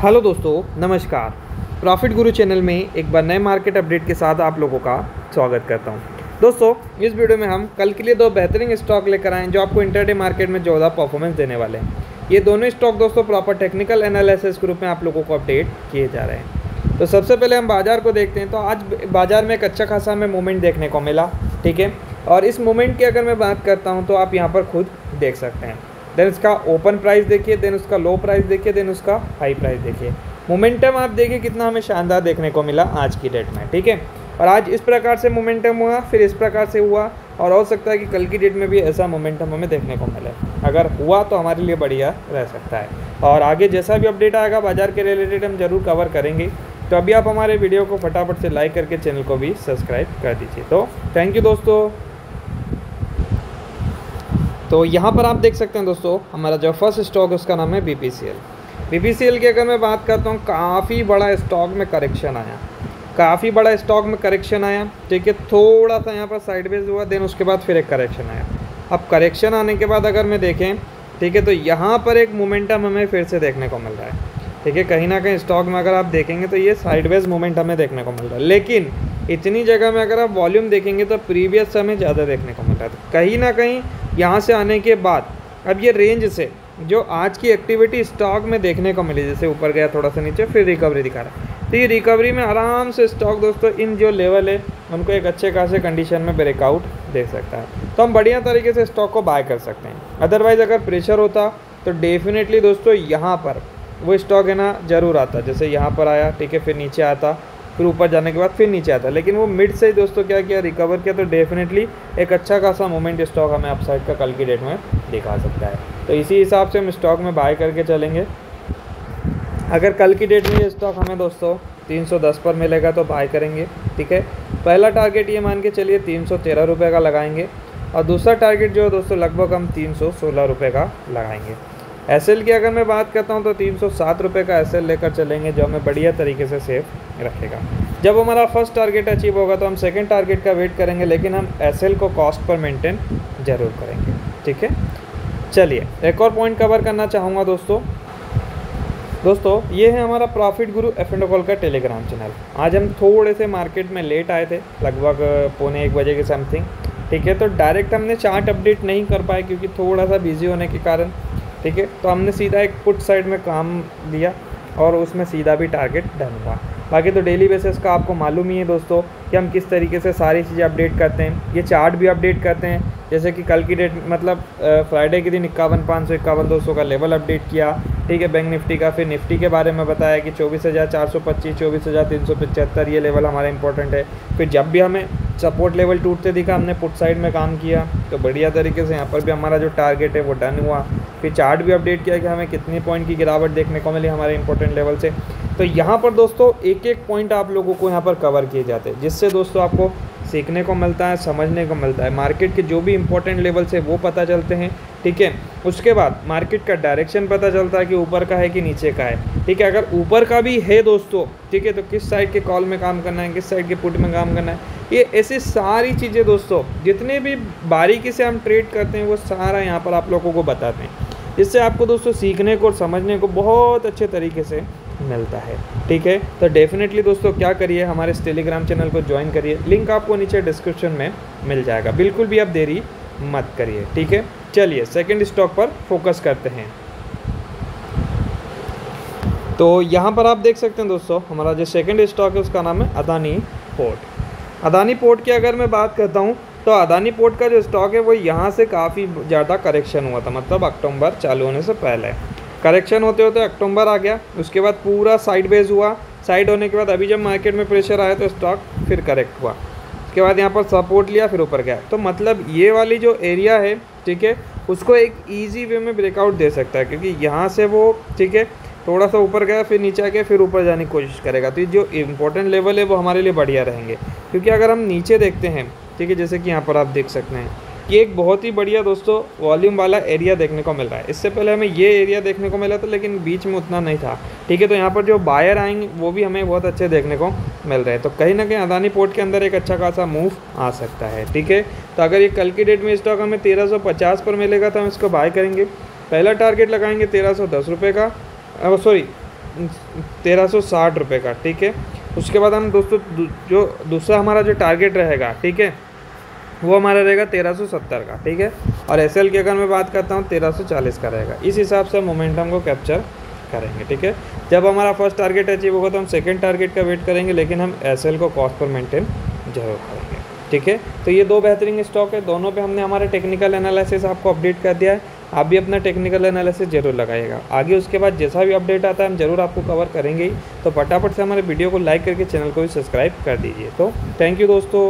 Hello दोस्तों, नमस्कार। Profit गुरु channel में एक बार नए मार्केट अपडेट के साथ आप लोगों का स्वागत करता हूँ। दोस्तों, इस वीडियो में हम कल के लिए दो बेहतरीन स्टॉक लेकर आए हैं जो आपको इंटरडे मार्केट में ज़्यादा परफॉर्मेंस देने वाले हैं। ये दोनों स्टॉक दोस्तों प्रॉपर टेक्निकल एनालिसिस ग्रुप में आप लोगों को अपडेट किए जा रहे हैं। तो सबसे पहले हम बाज़ार को देखते हैं। तो आज बाज़ार में एक अच्छा खासा हमें मूवमेंट देखने को मिला, ठीक है? और इस मूवमेंट की अगर मैं बात करता हूँ तो आप यहाँ पर खुद देख सकते हैं। देन उसका ओपन प्राइस देखिए देन उसका लो प्राइस देखिए देन उसका हाई प्राइस देखिए। मोमेंटम आप देखिए कितना हमें शानदार देखने को मिला आज की डेट में, ठीक है? और आज इस प्रकार से मोमेंटम हुआ, फिर इस प्रकार से हुआ, और हो सकता है कि कल की डेट में भी ऐसा मोमेंटम हमें देखने को मिले। अगर हुआ तो हमारे लिए बढ़िया रह सकता है। और आगे जैसा भी अपडेट आएगा, बाज़ार के रिलेटेड हम ज़रूर कवर करेंगे। तो अभी आप हमारे वीडियो को फटाफट से लाइक करके चैनल को भी सब्सक्राइब कर दीजिए। तो थैंक यू दोस्तों। तो यहाँ पर आप देख सकते हैं दोस्तों, हमारा जो फ़र्स्ट स्टॉक है उसका नाम है B P C L B P C L की अगर मैं बात करता हूँ, काफ़ी बड़ा स्टॉक में करेक्शन आया। काफ़ी बड़ा स्टॉक में करेक्शन आया, ठीक है, थोड़ा सा यहाँ पर साइडवेज हुआ देन उसके बाद फिर एक करेक्शन आया। अब करेक्शन आने के बाद अगर मैं देखें, ठीक है तो यहाँ पर एक मोमेंटम हमें फिर से देखने को मिल रहा है। ठीक है, कहीं ना कहीं स्टॉक में अगर आप देखेंगे तो ये साइडवेज मोमेंट हमें देखने को मिल रहा है। लेकिन इतनी जगह में अगर आप वॉल्यूम देखेंगे तो प्रीवियस हमें ज़्यादा देखने को मिल रहा है। तो कहीं ना कहीं यहाँ से आने के बाद, अब ये रेंज से, जो आज की एक्टिविटी स्टॉक में देखने को मिली, जैसे ऊपर गया थोड़ा सा नीचे, फिर रिकवरी दिखा रहा है। तो ये रिकवरी में आराम से स्टॉक दोस्तों इन जो लेवल है, उनको एक अच्छे खासे कंडीशन में ब्रेकआउट दे सकता है। तो हम बढ़िया तरीके से स्टॉक को बाय कर सकते हैं। अदरवाइज़ अगर प्रेशर होता तो डेफिनेटली दोस्तों यहाँ पर वो स्टॉक है ना, ज़रूर आता। जैसे यहाँ पर आया, ठीक है, फिर नीचे आता। फिर ऊपर जाने के बाद फिर नीचे आता है। लेकिन वो मिड से ही दोस्तों क्या किया रिकवर किया तो डेफिनेटली एक अच्छा खासा मोमेंट स्टॉक हमें अपसाइड का कल की डेट में दिखा सकता है। तो इसी हिसाब से हम स्टॉक में बाय करके चलेंगे। अगर कल की डेट में ये स्टॉक हमें दोस्तों 310 पर मिलेगा तो बाय करेंगे, ठीक है? पहला टारगेट ये मान के चलिए तीन सौ का लगाएँगे और दूसरा टारगेट जो है दोस्तों, लगभग हम तीन सौ का लगाएँगे। एसएल की अगर मैं बात करता हूँ तो तीन सौ सात रुपये का एसएल लेकर चलेंगे, जो हमें बढ़िया तरीके से सेफ़ रखेगा। जब हमारा फ़र्स्ट टारगेट अचीव होगा तो हम सेकंड टारगेट का वेट करेंगे, लेकिन हम एसएल को कॉस्ट पर मेंटेन ज़रूर करेंगे। ठीक है? चलिए, एक और पॉइंट कवर करना चाहूँगा दोस्तों। दोस्तों, ये है हमारा profit Guru F and call का टेलीग्राम चैनल आज हम थोड़े से मार्केट में लेट आए थे, लगभग पौने एक बजे के समथिंग ठीक है? तो डायरेक्ट हमने चार्ट अपडेट नहीं कर पाए, क्योंकि थोड़ा सा बिज़ी होने के कारण ठीक है? तो हमने सीधा एक पुट साइड में काम लिया और उसमें सीधा भी टारगेट डन हुआ। बाकी तो डेली बेसिस का आपको मालूम ही है दोस्तों कि हम किस तरीके से सारी चीज़ें अपडेट करते हैं। ये चार्ट भी अपडेट करते हैं। जैसे कि कल की डेट मतलब फ्राइडे के दिन इक्यावन पाँच सौ इक्यावन दो सौ का लेवल अपडेट किया। ठीक है? बैंक निफ्टी का, फिर निफ्टी के बारे में बताया कि चौबीस हज़ार चार सौ पच्चीस, चौबीस हज़ार तीन सौ पचहत्तर ये लेवल हमारा इंपॉर्टेंट है। फिर जब भी हमें सपोर्ट लेवल टूटते दिखा, हमने पुट साइड में काम किया। तो बढ़िया तरीके से यहाँ पर भी हमारा जो टारगेट है वो डन हुआ। फिर चार्ट भी अपडेट किया कि हमें कितने पॉइंट की गिरावट देखने को मिली हमारे इंपॉर्टेंट लेवल से। तो यहाँ पर दोस्तों एक एक पॉइंट आप लोगों को यहाँ पर कवर किए जाते हैं, जिससे दोस्तों आपको सीखने को मिलता है, समझने को मिलता है। मार्केट के जो भी इंपॉर्टेंट लेवल से वो पता चलते हैं, ठीक है? उसके बाद मार्केट का डायरेक्शन पता चलता है कि ऊपर का है कि नीचे का है, ठीक है? अगर ऊपर का भी है दोस्तों, ठीक है? तो किस साइड के कॉल में काम करना है, किस साइड के पुट में काम करना है? ये ऐसी सारी चीज़ें दोस्तों, जितने भी बारीकी से हम ट्रेड करते हैं, वो सारा यहाँ पर आप लोगों को बताते हैं। जिससे आपको दोस्तों सीखने को और समझने को बहुत अच्छे तरीके से मिलता है, ठीक है? तो डेफिनेटली दोस्तों, क्या करिए, हमारे इस टेलीग्राम चैनल को ज्वाइन करिए। लिंक आपको नीचे डिस्क्रिप्शन में मिल जाएगा। बिल्कुल भी आप देरी मत करिए, ठीक है? चलिए सेकंड स्टॉक पर फोकस करते हैं। तो यहाँ पर आप देख सकते हैं दोस्तों, हमारा जो सेकंड स्टॉक है, उसका नाम है अदानी पोर्ट अदानी पोर्ट की अगर मैं बात करता हूँ तो अदानी पोर्ट का जो स्टॉक है, वो यहाँ से काफ़ी ज़्यादा करेक्शन हुआ था मतलब अक्टूबर चालू होने से पहले। करेक्शन होते होते अक्टूबर आ गया, उसके बाद पूरा साइड बेज हुआ। साइड होने के बाद अभी जब मार्केट में प्रेशर आया तो स्टॉक फिर करेक्ट हुआ। उसके बाद यहाँ पर सपोर्ट लिया, फिर ऊपर गया। तो मतलब ये वाली जो एरिया है, ठीक है, उसको एक ईजी वे में ब्रेकआउट दे सकता है, क्योंकि यहाँ से वो, ठीक है थोड़ा सा ऊपर गया, फिर नीचे आ गया फिर ऊपर जाने की कोशिश करेगा। तो ये जो इंपॉर्टेंट लेवल है, वो हमारे लिए बढ़िया रहेंगे। क्योंकि अगर हम नीचे देखते हैं, ठीक है, जैसे कि यहाँ पर आप देख सकते हैं, कि एक बहुत ही बढ़िया दोस्तों वॉल्यूम वाला एरिया देखने को मिल रहा है। इससे पहले हमें ये एरिया देखने को मिला था, लेकिन बीच में उतना नहीं था। ठीक है तो यहाँ पर जो बायर आएँगे, वो भी हमें बहुत अच्छे देखने को मिल रहे हैं। तो कहीं ना कहीं अदानी पोर्ट के अंदर एक अच्छा खासा मूव आ सकता है, ठीक है? तो अगर ये कल की डेट में स्टॉक हमें तेरह पर मिलेगा तो हम इसको बाय करेंगे। पहला टारगेट लगाएँगे तेरह का। सॉरी तेरह सौ साठ रुपये का, ठीक है? उसके बाद हम दोस्तों जो दूसरा हमारा जो टारगेट रहेगा, ठीक है? वो हमारा रहेगा तेरह सौ सत्तर का, ठीक है? और एस एल की अगर मैं बात करता हूँ, तेरह सौ चालीस का रहेगा। इस हिसाब से मोमेंटम को कैप्चर करेंगे, ठीक है? जब हमारा फ़र्स्ट टारगेट अचीव होगा तो हम सेकेंड टारगेट का वेट करेंगे, लेकिन हम एसएल को कॉस्ट पर मेंटेन ज़रूर करेंगे, ठीक है? तो ये दो बेहतरीन स्टॉक है, दोनों पे हमने हमारे टेक्निकल एनालिसिस आपको अपडेट कर दिया है। आप भी अपना टेक्निकल एनालिसिस ज़रूर लगाएगा आगे उसके बाद जैसा भी अपडेट आता है, हम ज़रूर आपको कवर करेंगे ही। तो फटाफट से हमारे वीडियो को लाइक करके चैनल को भी सब्सक्राइब कर दीजिए। तो थैंक यू दोस्तों।